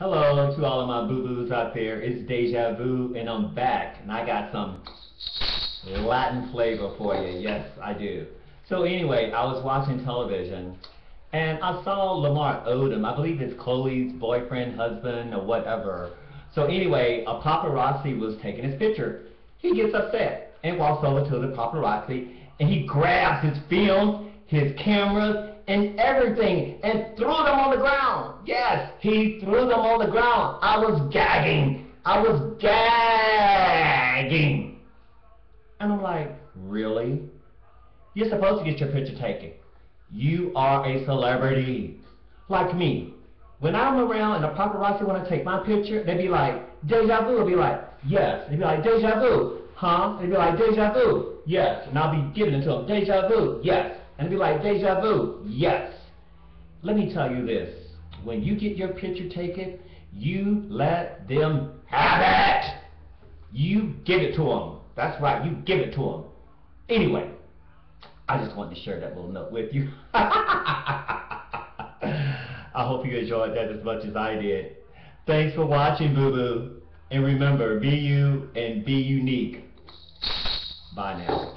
Hello to all of my boo-boos out there. It's Dejavu, and I'm back, and I got some Latin flavor for you. Yes, I do. So anyway, I was watching television, and I saw Lamar Odom. I believe it's Khloe's boyfriend, husband, or whatever. So anyway, a paparazzi was taking his picture. He gets upset and walks over to the paparazzi, and he grabs his film, his cameras, and everything and threw them on the ground. He threw them on the ground. I was gagging. I was gagging. And I'm like, really? You're supposed to get your picture taken. You are a celebrity. Like me. When I'm around and the paparazzi want to take my picture, they'd be like, deja vu. I'll be like, yes. They'd be like, deja vu. Huh? They'd be like, deja vu. Yes. And I'll be giving it to them, deja vu. Yes and they'd be like, deja vu. Yes. Let me tell you this. When you get your picture taken, you let them have it. You give it to them. That's right. You give it to them. Anyway, I just wanted to share that little note with you. I hope you enjoyed that as much as I did. Thanks for watching, Boo Boo. And remember, be you and be unique. Bye now.